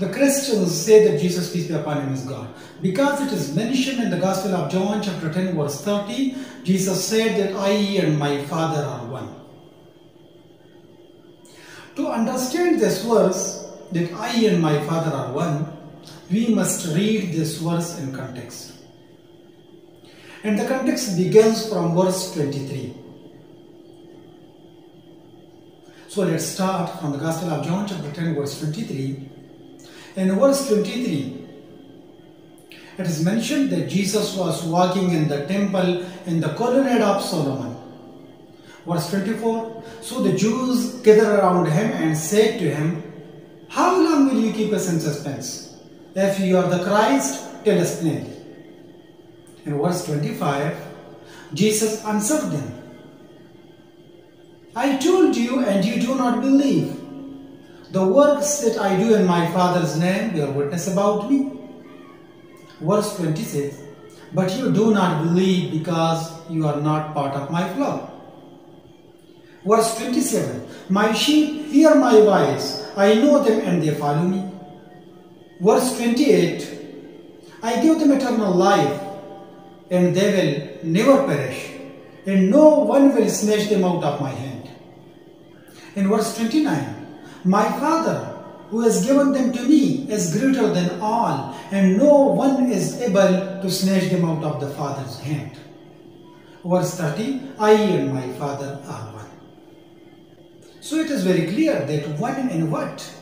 The Christians say that Jesus, peace be upon him, is God. Because it is mentioned in the Gospel of John, chapter 10, verse 30, Jesus said that I and my Father are one. To understand this verse, that I and my Father are one, we must read this verse in context. And the context begins from verse 23. So let's start from the Gospel of John, chapter 10, verse 23. In verse 23, it is mentioned that Jesus was walking in the temple in the colonnade of Solomon. Verse 24, so the Jews gathered around him and said to him, How long will you keep us in suspense? If you are the Christ, tell us plainly. In verse 25, Jesus answered them, I told you and you do not believe. The works that I do in my Father's name bear witness about me. Verse 26 But you do not believe because you are not part of my flock. Verse 27 My sheep hear my voice, I know them and they follow me. Verse 28 I give them eternal life, and they will never perish, and no one will snatch them out of my hand. In verse 29 my Father, who has given them to me, is greater than all, and no one is able to snatch them out of the Father's hand. Verse 30 I and my Father are one. So it is very clear that one in what?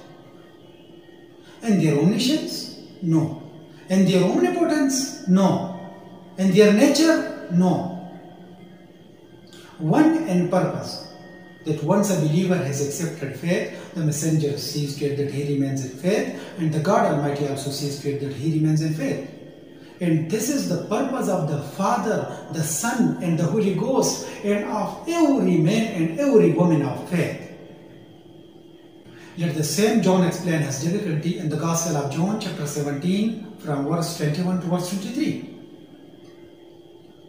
In their omniscience? No. In their omnipotence? No. In their nature? No. One in purpose that once a believer has accepted faith, the messenger sees to it that he remains in faith, and the God Almighty also sees to it that he remains in faith. And this is the purpose of the Father, the Son, and the Holy Ghost, and of every man and every woman of faith. Let the same John explain his difficulty in the Gospel of John, chapter 17, from verse 21 to verse 23.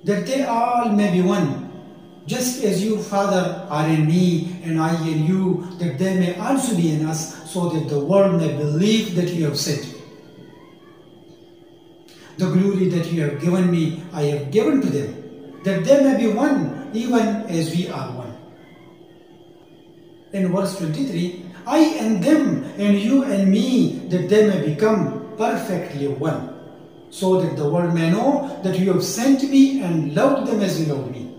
That they all may be one, just as you, Father, are in me, and I in you, that they may also be in us, so that the world may believe that you have sent me. The glory that you have given me, I have given to them, that they may be one, even as we are one. In verse 23, I and them, and you and me, that they may become perfectly one, so that the world may know that you have sent me and loved them as you loved me.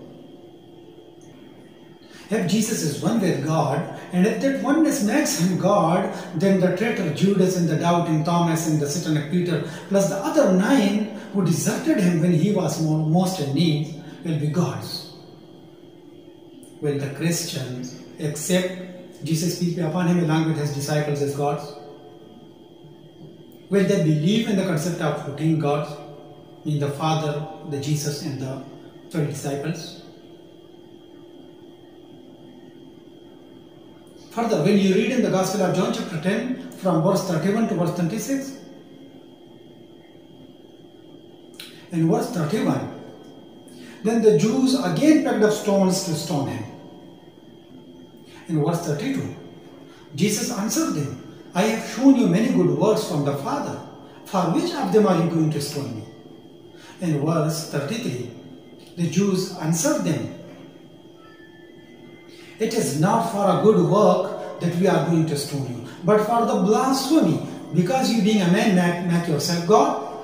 If Jesus is one with God, and if that oneness makes him God, then the traitor Judas and the doubting Thomas and the satanic Peter, plus the other nine who deserted him when he was most in need, will be gods. Will the Christians accept Jesus, peace be upon him, along with his disciples as gods? Will they believe in the concept of 14 gods, in the Father, the Jesus, and the 12 disciples? Further, when you read in the Gospel of John chapter 10 from verse 31 to verse 26, in verse 31, then the Jews again picked up stones to stone him. In verse 32, Jesus answered them, I have shown you many good works from the Father. For which of them are you going to stone me? In verse 33, the Jews answered them, it is not for a good work that we are going to stone you, but for the blasphemy, because you being a man make, make yourself God.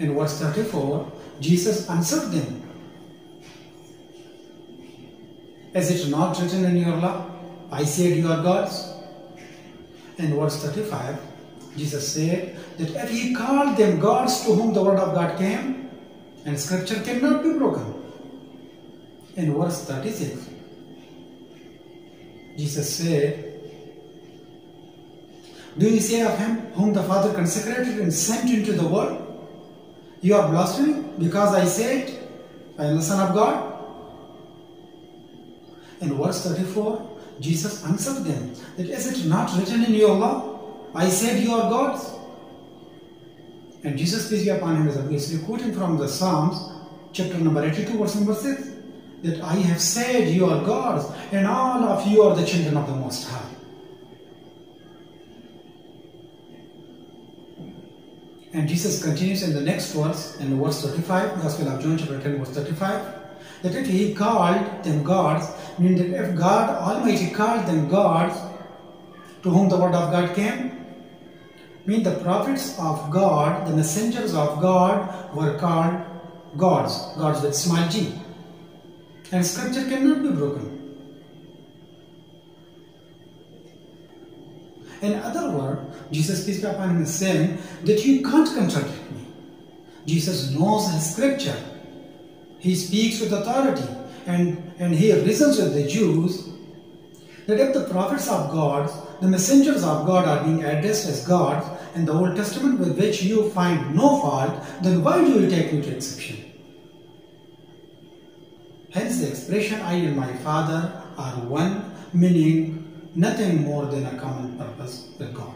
In verse 34, Jesus answered them, Is it not written in your law, I said you are gods? In verse 35, Jesus said that if he called them gods to whom the word of God came, and scripture cannot be broken, in verse 36, Jesus said, Do you say of him whom the Father consecrated and sent into the world? You are blaspheming because I said, I am the Son of God? In verse 34, Jesus answered them that is it not written in your law? I said you are gods. And Jesus, peace be upon him, is quoting from the Psalms, chapter number 82, verse number 6 that I have said you are gods, and all of you are the children of the Most High. And Jesus continues in the next verse, in verse 35, Gospel of John chapter 10, verse 35, that if he called them gods, meaning that if God Almighty called them gods, to whom the word of God came, mean the prophets of God, the messengers of God were called gods, gods with small g. And scripture cannot be broken. In other words, Jesus, peace be upon him, is saying that you can't contradict me. Jesus knows his scripture. He speaks with authority and, and he reasons with the Jews that if the prophets of God, the messengers of God are being addressed as gods in the Old Testament with which you find no fault, then why do you take me to exception? Hence the expression I and my father are one, meaning nothing more than a common purpose with God.